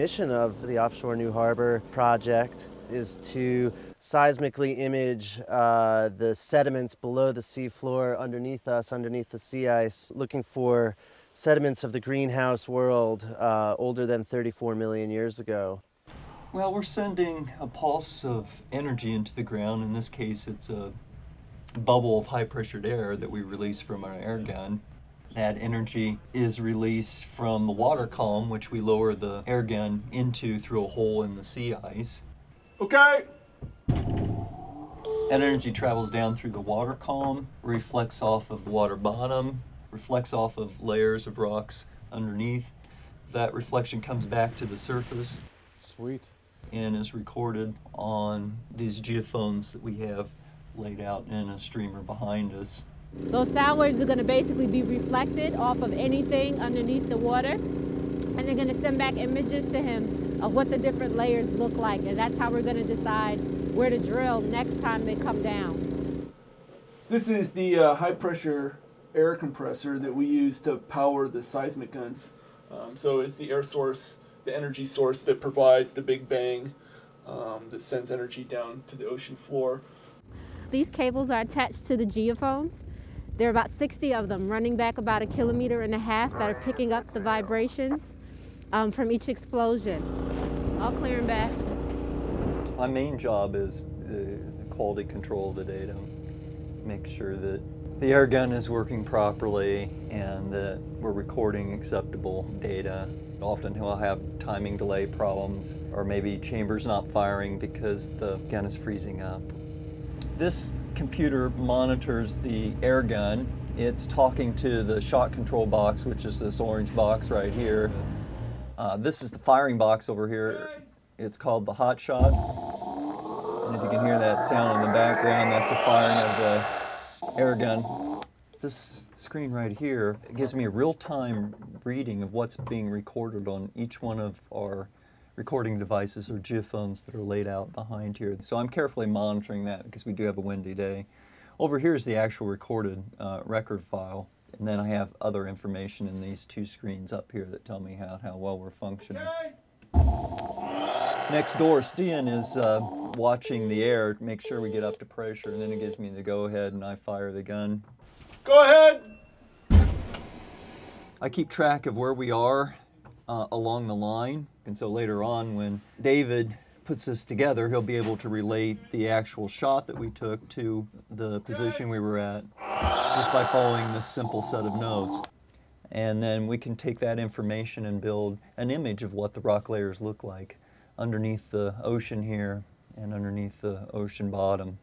mission of the Offshore New Harbor project is to seismically image uh, the sediments below the seafloor underneath us, underneath the sea ice, looking for sediments of the greenhouse world uh, older than 34 million years ago. Well, we're sending a pulse of energy into the ground. In this case, it's a bubble of high pressured air that we release from our air gun. That energy is released from the water column, which we lower the air gun into through a hole in the sea ice. Okay. That energy travels down through the water column, reflects off of the water bottom, reflects off of layers of rocks underneath. That reflection comes back to the surface. Sweet. And is recorded on these geophones that we have laid out in a streamer behind us. Those sound waves are going to basically be reflected off of anything underneath the water, and they're going to send back images to him of what the different layers look like, and that's how we're going to decide where to drill next time they come down. This is the uh, high pressure air compressor that we use to power the seismic guns. Um, so it's the air source, the energy source that provides the big bang um, that sends energy down to the ocean floor. These cables are attached to the geophones. There are about 60 of them running back about a kilometer and a half that are picking up the vibrations um, from each explosion. All clearing back. My main job is the quality control of the data. Make sure that the air gun is working properly and that we're recording acceptable data. Often he'll have timing delay problems or maybe chambers not firing because the gun is freezing up. This computer monitors the air gun. It's talking to the shot control box, which is this orange box right here. Uh, this is the firing box over here. It's called the hot shot. And if you can hear that sound in the background, that's the firing of the air gun. This screen right here gives me a real-time reading of what's being recorded on each one of our recording devices or geophones that are laid out behind here. So I'm carefully monitoring that because we do have a windy day. Over here is the actual recorded uh, record file. And then I have other information in these two screens up here that tell me how, how well we're functioning. Next door, Stian is uh, watching the air to make sure we get up to pressure, and then it gives me the go-ahead and I fire the gun. Go ahead! I keep track of where we are uh, along the line, and so later on when David puts this together, he'll be able to relate the actual shot that we took to the position we were at just by following this simple set of notes. And then we can take that information and build an image of what the rock layers look like underneath the ocean here and underneath the ocean bottom.